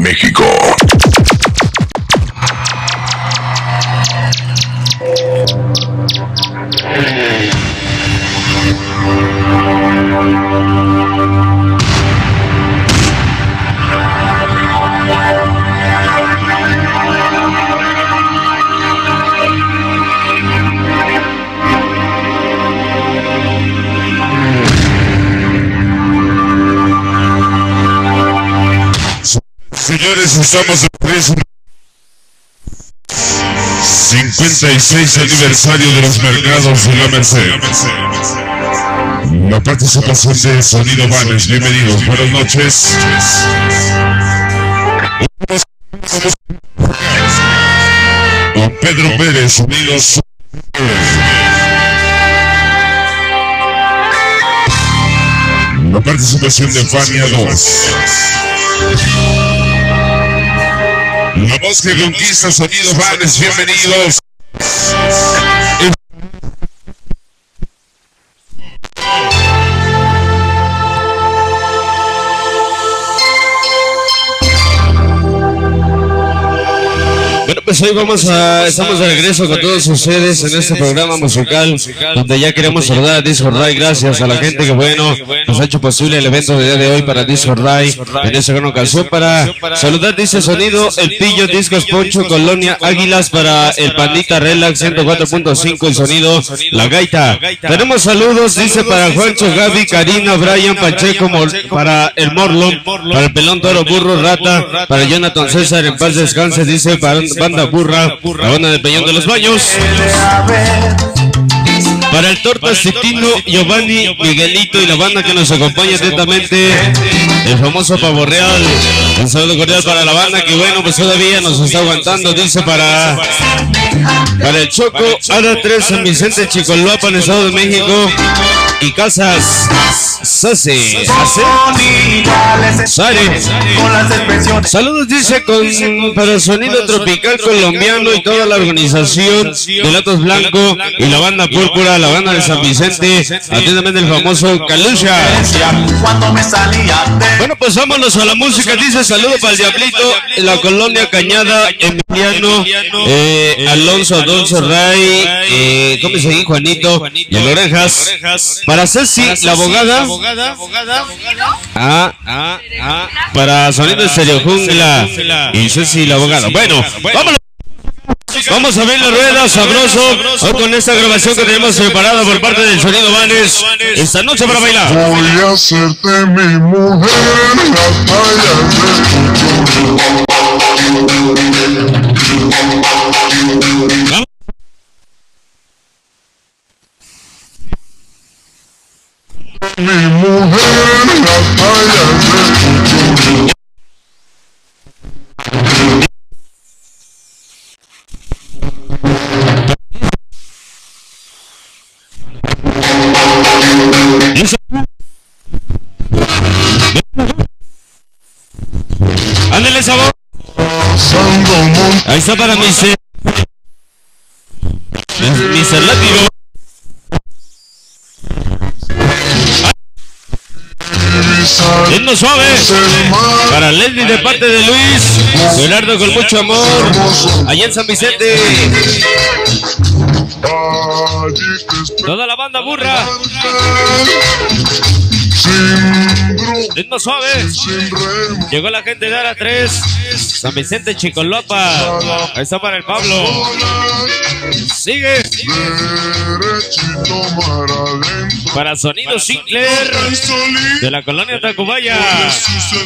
México. Estamos en preso. 56 aniversario de los mercados de la Merced. La participación de Sonido Vanes, bienvenidos, buenas noches. Don Pedro Pérez, Sonidos. La participación de Fania 2. La voz que conquista sonido Vanes, bienvenidos. Pues hoy vamos a, estamos de regreso con todos ustedes en este programa musical donde ya queremos saludar a Disco Ray, gracias a la gente que bueno nos ha hecho posible el evento de día de hoy para Disco Ray en esta gran ocasión para saludar dice sonido el pillo Discos Poncho Colonia Águilas para el Pandita Relax 104.5 el sonido La Gaita. Tenemos saludos dice para Juancho Gaby, Karina, Brian Pacheco para el Morlon, para el Pelón Toro Burro Rata, para Jonathan César en paz descanse dice para Banda Burra, la banda de Peñón de los Baños. Para el Tortas Titino, Giovanni, Miguelito y la banda que nos acompaña atentamente, el famoso Pavo Real. Un saludo cordial para la banda que bueno, pues todavía nos está aguantando, dice para para el Choco, Ada 3, San Vicente, Chicoloapan, Estado de México y Casas Sase, Sare. Saludos dice con para el sonido tropical colombiano y toda la organización de Latos Blanco y la banda Púrpura, la banda de San Vicente, atentamente el famoso Calucha. Bueno, pues vámonos a la música. Dice saludo para el Diablito, la colonia Cañada, Emiliano, eh, Alonso, Alonso Ray, eh, ¿cómo se dice? Juanito y el Orejas. Para Ceci, la abogada. Ah, ah, ah. Para Sonido Estéreo Jungla y Ceci, la abogada. Bueno, vámonos. Vamos a ver la rueda sabroso hoy con esta grabación que tenemos preparada por parte del Sonido Vanes esta noche para bailar. Voy a hacerte mi mujer, mi mujer, las Ahí está para mi ser. Mi ser. Ritmo suave. Para Leslie de parte de Luis. Leonardo con mucho amor. Allá en San Vicente. Toda la banda burra. Ritmo suave. Llegó la gente de Ara 3. San Vicente Chicolopa. Ahí está para el Pablo. Sigue. Derechito. Para Sonido Sinclair. De la colonia Tacubaya.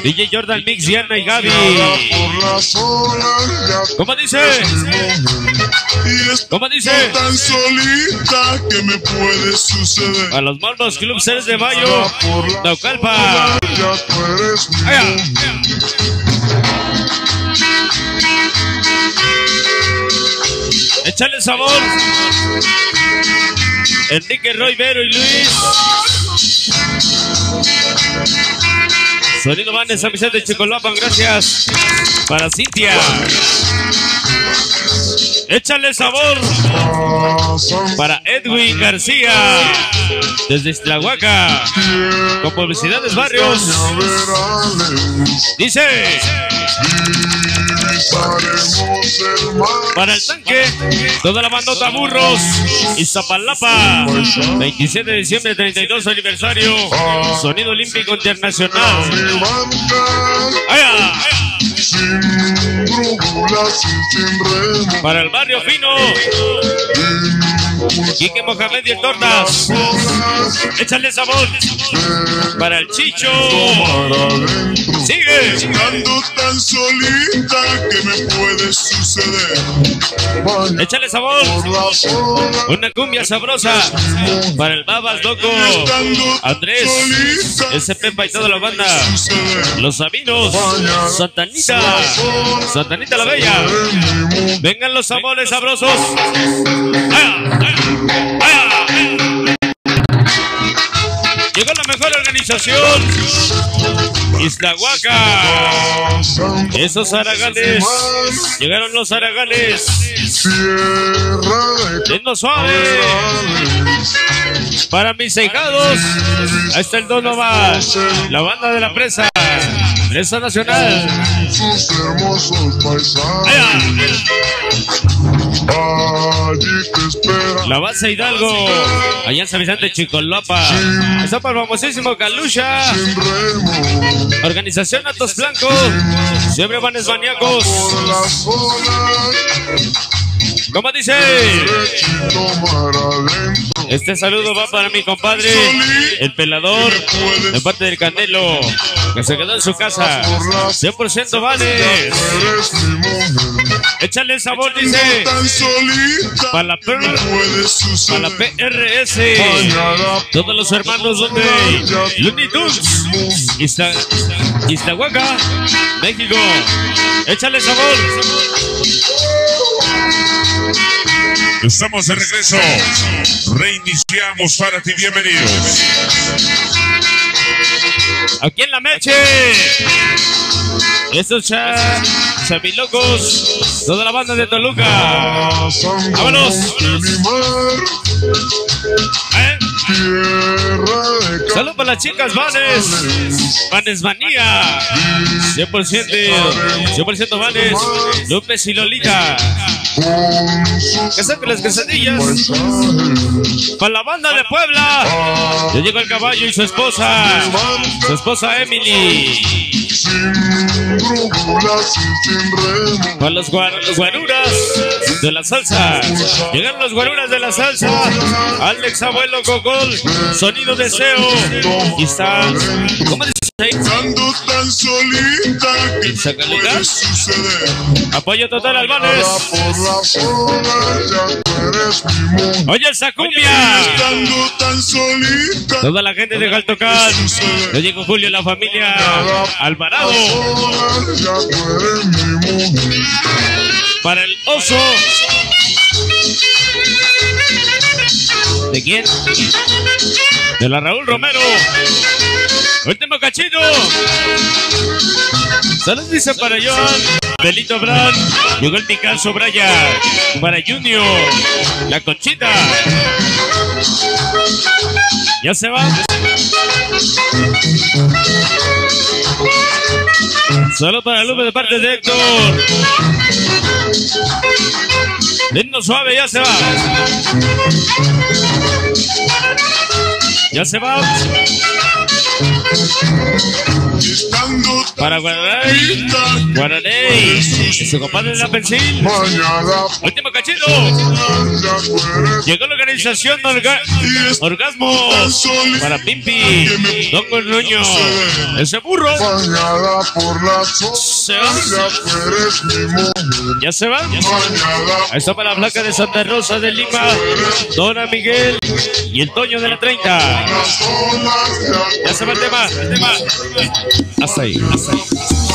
DJ Jordan Mix, Diana y Gaby. ¿Cómo dice? ¿Cómo dice? tan solita que me puede suceder. A los Malmos Club Seres de Mayo. Naucalpa. Allá. Échale sabor. Enrique Roy, Vero y Luis. Sonido Van de San gracias. Para Cintia. Échale sabor para Edwin García desde Islahuaca con publicidades barrios. Dice para el tanque, toda la bandota burros y Zapalapa, 27 de diciembre, 32 aniversario, Sonido Olímpico Internacional. ¡Allá! Para el barrio fino, Quique Mohamed y el Tortas. Échale sabor. Para el Chicho. Sigue. Ando tan solita que me puede suceder. Échale sabor. Una cumbia sabrosa. Para el Babas Loco. Andrés. Ese Pepa y toda la banda. Los Sabinos. Santanita. Santanita la Bella. Vengan los amores sabrosos. ¡Aya! Llegó la mejor organización. Isla Huaca. Esos aragales. Llegaron los aragales. Yendo suave. Para mis hijados. Ahí está el Donovan. La banda de la presa. Presa Nacional. sus hermosos paisajes. Allí te espera. La base Hidalgo, allá en San Vicente Chicolapa. Está para el famosísimo Calucha. Organización Atos Blancos. Siempre vanes maníacos. Por las olas. ¿Cómo dice? Este saludo va para mi compadre, el pelador, de parte del Canelo, que se quedó en su casa. 100% vale. Échale sabor, dice. Para la, PR para la PRS. Todos los hermanos donde Looney Tunes, Isla, Iztahuaca, México. Échale sabor. Estamos de regreso. Reiniciamos para ti. Bienvenidos. Aquí en la Meche. Estos cha, chavilocos. Toda la banda de Toluca. Vámonos. ¿Eh? Tierra Salud para las chicas Vanes. Vanes Manía. 100%. 100% Vanes. López y Lolita. Que saquen las quesadillas. Para la banda de Puebla. Ya llegó el caballo y su esposa. Su esposa Emily. Sin brújulas y sin remo. Para los guar- guaruras de la salsa. Llegaron los guaruras de la salsa. Alex Abuelo Gogol. Sonido deseo. Y está. ¿Cómo dice ahí? Ando tan solita. Apoyo total al Vanes. Oye, esa cumbia. Estando tan solita. Toda la gente de Jaltocán. Ya llegó Julio, la familia Alvarado. Para el oso. ¿De quién? De la Raúl Romero. Último cachito. Saludos dice para Joan. Belito Brand. Llegó el Picasso Brian. Para Junior. La Conchita. Ya se va. Solo para Lupe de parte de Héctor. Lindo suave, ya se va. Ya se va. Para. Guararay. Y su compadre de la Pensil. Último cachito. Llegó la organización Orga- Orgasmo. Para Pimpi. Don Gordoño. Ese burro. Se va. ya se va. Ahí está para la placa de Santa Rosa de Lima. Dona Miguel. Y el Toño de la 30. por las olas, ya Ya se va el tema. El tema. Hasta ahí. Hasta ahí.